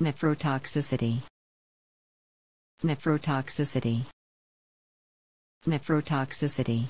Nephrotoxicity. Nephrotoxicity. Nephrotoxicity.